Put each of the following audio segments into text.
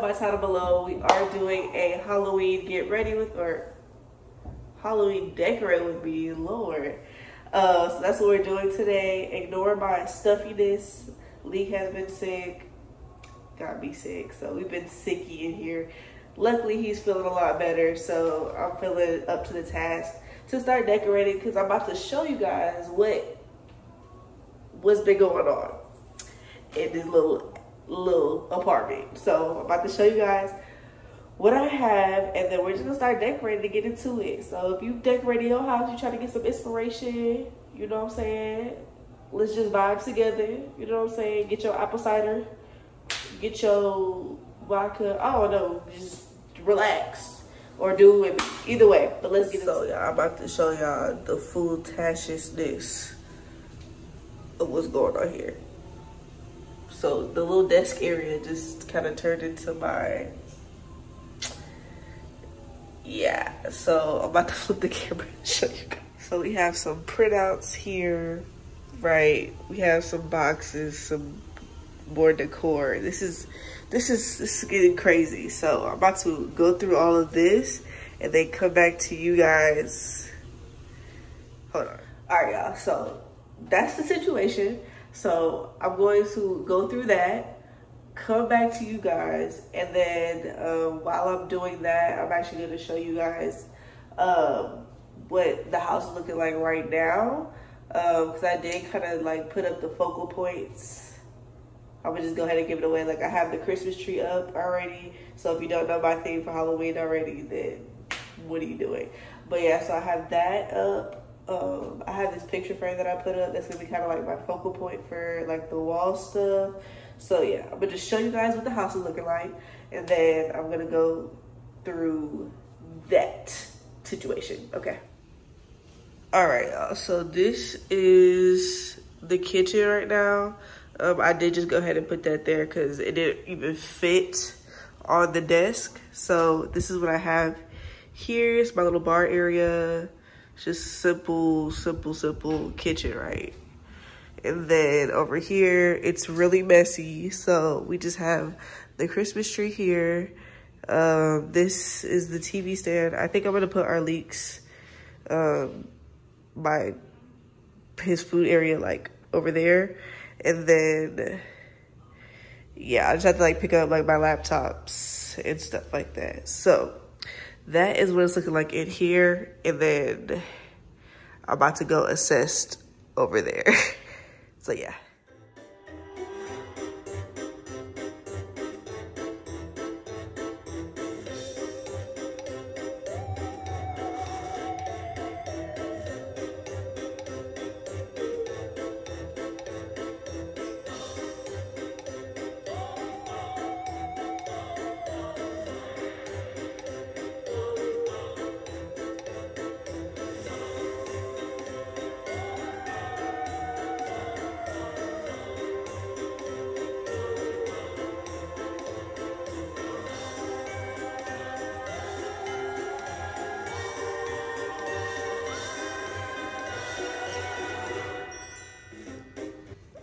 by title below, we are doing a Halloween get ready with or Halloween decorate with me, Lord. Uh, so that's what we're doing today. Ignore my stuffiness. Lee has been sick. Got me sick. So we've been sicky in here. Luckily, he's feeling a lot better. So I'm feeling up to the task to start decorating because I'm about to show you guys what what's been going on in this little little apartment. So I'm about to show you guys what I have and then we're just gonna start decorating to get into it. So if you decorating your house, you try to get some inspiration, you know what I'm saying? Let's just vibe together, you know what I'm saying? Get your apple cider, get your vodka, I don't know, just relax or do it either way. But let's get so, y'all, I'm about to show y'all the full tashness of what's going on here. So the little desk area just kind of turned into my, yeah. So I'm about to flip the camera and show you guys. So we have some printouts here, right? We have some boxes, some more decor. This is, this is, this is getting crazy. So I'm about to go through all of this and then come back to you guys. Hold on. All right, y'all. So that's the situation. So I'm going to go through that, come back to you guys, and then um, while I'm doing that, I'm actually going to show you guys um, what the house is looking like right now. Because um, I did kind of like put up the focal points. I'm gonna just go ahead and give it away. Like I have the Christmas tree up already. So if you don't know my theme for Halloween already, then what are you doing? But yeah, so I have that up um, I have this picture frame that I put up that's gonna be kind of like my focal point for like the wall stuff. So yeah, I'm gonna just show you guys what the house is looking like, and then I'm gonna go through that situation. Okay. All right, y'all. So this is the kitchen right now. Um, I did just go ahead and put that there because it didn't even fit on the desk. So this is what I have here. It's my little bar area just simple, simple, simple kitchen, right? And then over here, it's really messy. So we just have the Christmas tree here. Um, this is the TV stand. I think I'm to put Arleek's, um, my, his food area, like over there. And then, yeah, I just have to like pick up like my laptops and stuff like that. So that is what it's looking like in here. And then I'm about to go assist over there. so yeah.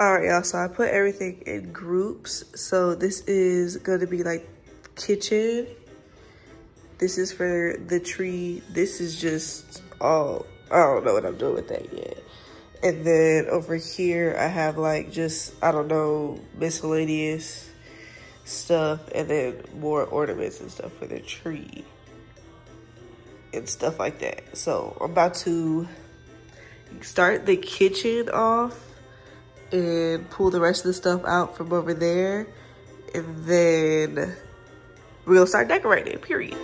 All right, y'all, so I put everything in groups. So this is gonna be like kitchen. This is for the tree. This is just all, I don't know what I'm doing with that yet. And then over here, I have like just, I don't know, miscellaneous stuff and then more ornaments and stuff for the tree and stuff like that. So I'm about to start the kitchen off and pull the rest of the stuff out from over there. And then we're gonna start decorating, period.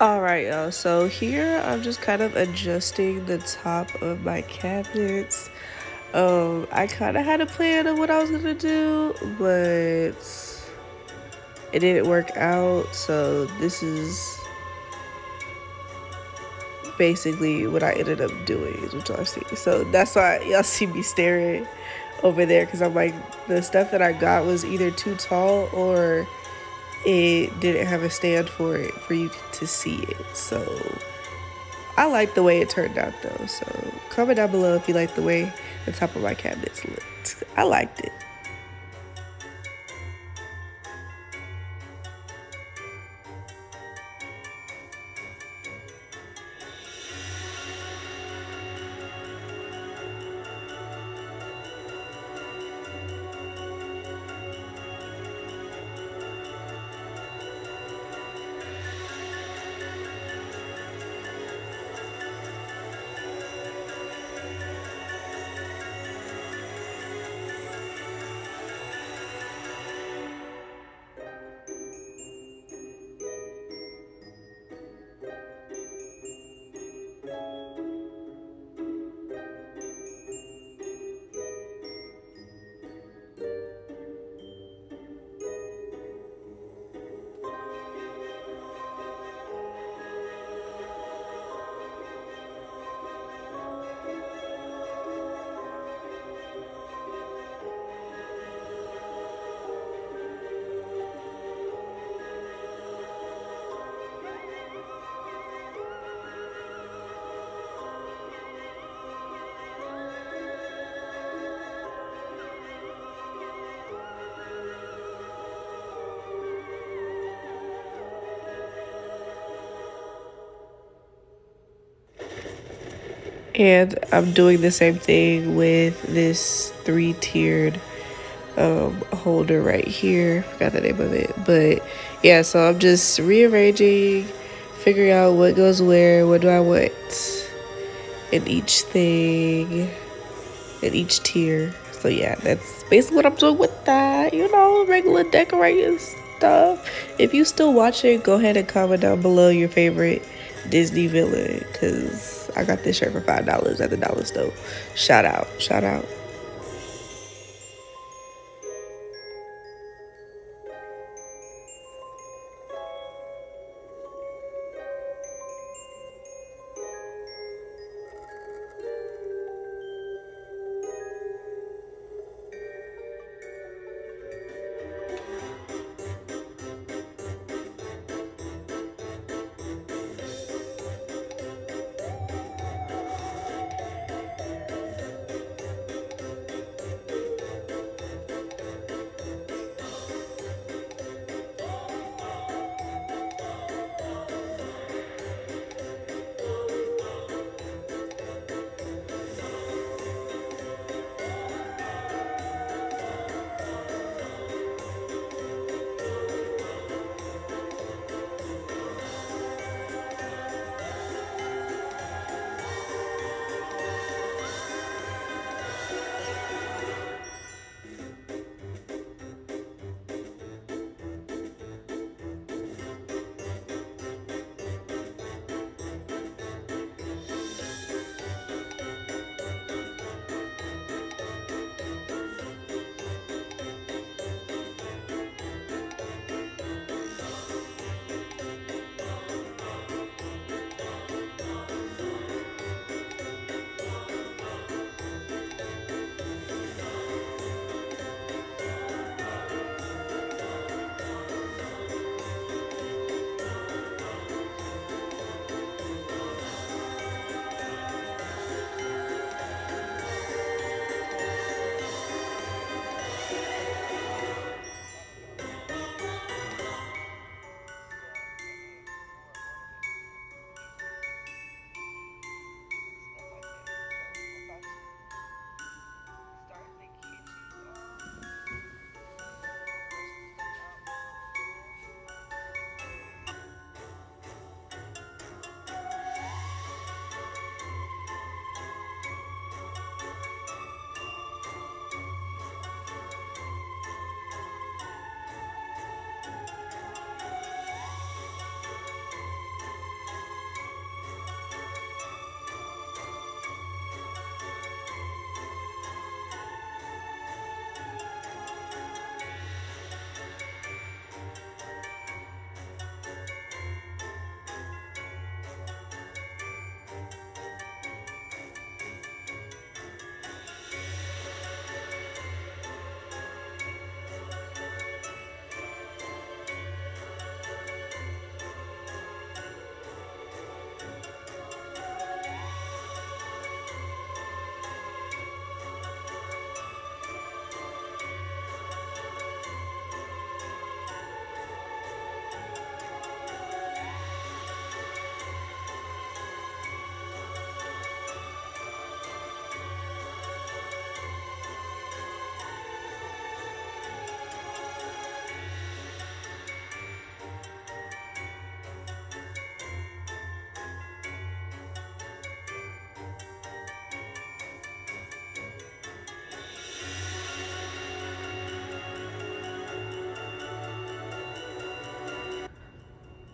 All right, y'all. So here I'm just kind of adjusting the top of my cabinets. Um, I kind of had a plan of what I was gonna do, but it didn't work out. So this is basically what I ended up doing, is what y'all see. So that's why y'all see me staring over there, because I'm like, the stuff that I got was either too tall or it didn't have a stand for it for you to see it. So I like the way it turned out though. So comment down below if you like the way the top of my cabinets looked. I liked it. And I'm doing the same thing with this three tiered um, holder right here. Forgot the name of it. But yeah, so I'm just rearranging, figuring out what goes where, what do I want in each thing, in each tier. So yeah, that's basically what I'm doing with that. You know, regular decorating stuff. If you still watching, go ahead and comment down below your favorite Disney villain because I got this shirt for $5 at the dollar store. Shout out. Shout out.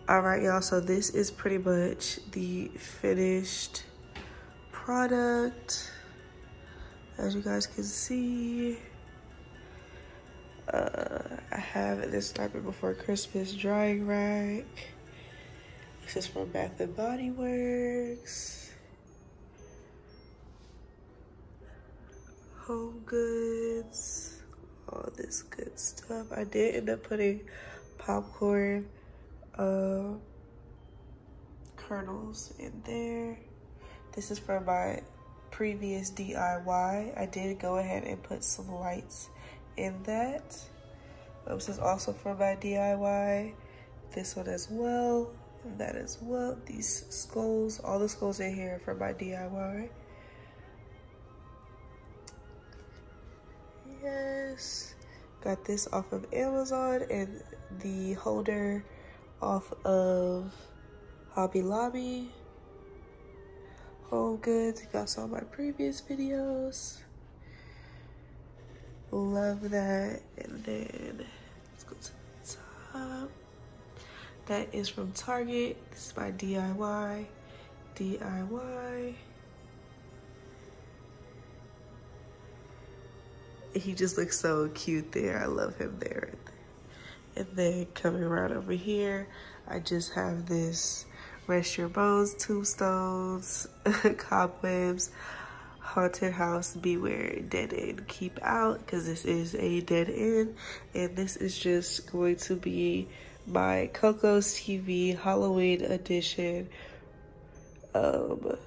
All right, y'all, so this is pretty much the finished product. As you guys can see, uh, I have this Nightmare Before Christmas drying rack. This is from Bath and Body Works. Home Goods, all this good stuff. I did end up putting popcorn uh, kernels in there. This is for my previous DIY. I did go ahead and put some lights in that. Um, this is also for my DIY. This one as well, and that as well. These skulls, all the skulls in here for my DIY. Yes, got this off of Amazon and the holder off of Hobby Lobby. Home Goods, you guys saw my previous videos. Love that. And then let's go to the top. That is from Target. This is by DIY. DIY. He just looks so cute there. I love him there. And then coming around over here, I just have this Rest Your Bones, Tombstones, Cobwebs, Haunted House, Beware, Dead End, Keep Out, because this is a dead end. And this is just going to be my Coco's TV Halloween edition um,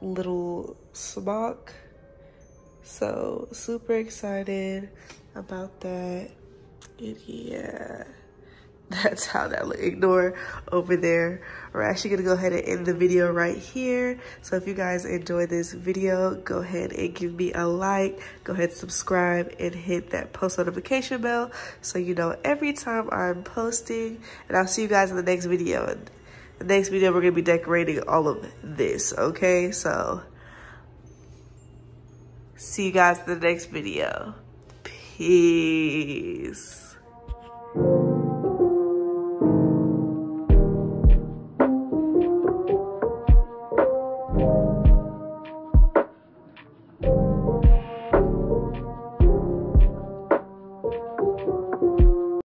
little smock. So super excited about that. And yeah, that's how that look. Ignore over there. We're actually gonna go ahead and end the video right here. So if you guys enjoyed this video, go ahead and give me a like. Go ahead subscribe and hit that post notification bell so you know every time I'm posting. And I'll see you guys in the next video. And the next video, we're gonna be decorating all of this, okay? So see you guys in the next video. Peace.